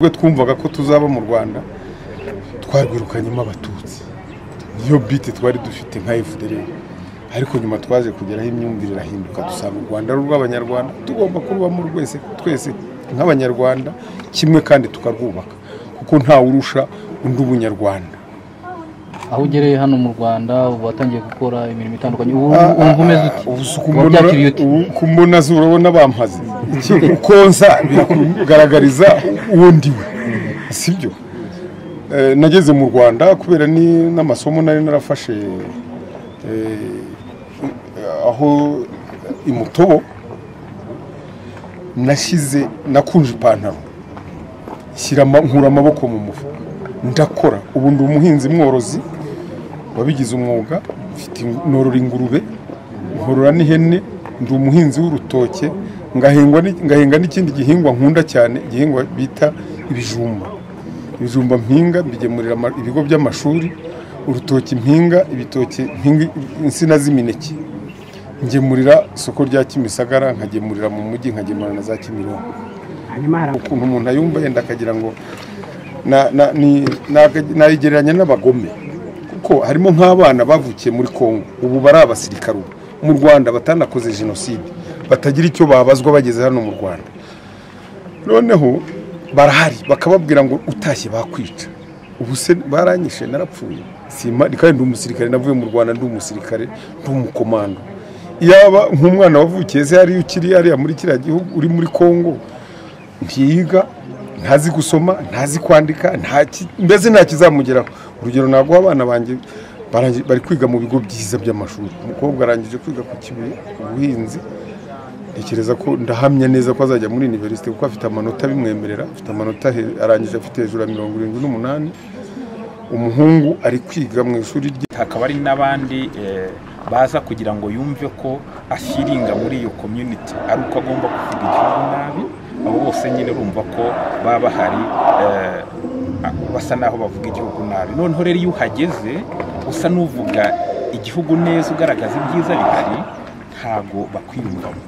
ubwo twumvaga ko tuzaba mu rwanda twarwirukanyemo abatutsi. Niyo bite twari dufite nka fdr ariko nyuma twaje kugeraho imyumvire irahinduka. Dusanga u rwanda ari urw'abanyarwanda tugomba kurubamo rwese twese nk'abanyarwanda kimwe kandi tukarwubaka kuko ntawe urusha undi ubunyarwanda. Aho ugereye hano mu rwanda ubu watangiye gukora imirimo itandukanye. Ubu umeze uti ubu si Uba byakiriye ute? kumbona zuba urabona bampaze iki konsa birakugaragariza uwo ndiwe sibyo Eh, nageze mu rwanda kubera n'amasomo nari narafashe eh, aho imutobo nashyize nakunje ipantaro. Nkura amaboko mu mufuka. Ndakora. Ubu ndi umuhinzi mworozi. Wabigize umwuga norora ingurube nkorora n'ihene ndi umuhinzi w'urutoke ngahinga n'ikindi gihingwa nkunda cyane igihingwa bita ibijumba. Ibijumba mpinga mbigemurira ibigo by'amashuri urutoki mpinga ibitoki insina z'imineke. Ngemurira isoko rya kimisagara nkagemurira mu mujyi nkagemurira na za kimironko. Ukuntu umuntu ayumva yenda akagira ngo nayigereranya n'abagome. Kuko harimo nk'abana bavukiye muri kongo ubu bari abasirikare ubu. Mu rwanda batanakoze jenoside. Batagira icyo babazwa bageze hano mu rwanda. Noneho barahari. Bakababwira ngo utashye bakwica. Ubu se baranyishe narapfuye. Kandi ndi umusirikare. Navuye mu rwanda ndi umusirikare ndi umukomando. Yaba nk'umwana wavukiye se hariya ukiri hariya muri kiriya gihugu uri muri kongo ntiyiga ntazi gusoma ntazi kwandika mbese nta kizamugeraho. Urugero naguha abana banjye bari kwiga mu bigo byiza by'amashuri. Umukobwa arangije kwiga ku kibuye ubuhinzi ntekereza ko ndahamya neza ko azajya muri universite kuko afite amanota bimwemerera afite amanota arangije afite hejuru ya mirongo irindwi n'umunani. Umuhungu ari kwiga mu ishuri rye. Hakaba hari n'abandi eh, baza kugira ngo yumve ko ashiringa muri iyo community. Ari uko agomba kuvuga igihugu nabi abo bose nyine urumva ko baba bahari eh, basa naho bavuga igihugu nabi. Noneho rero iyo uhageze usa n'uvuga igihugu neza ugaragaza ibyiza bihari ntabwo bakwiyumvamo.